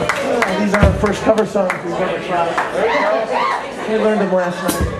These are our first cover songs we've ever tried. We learned them last night.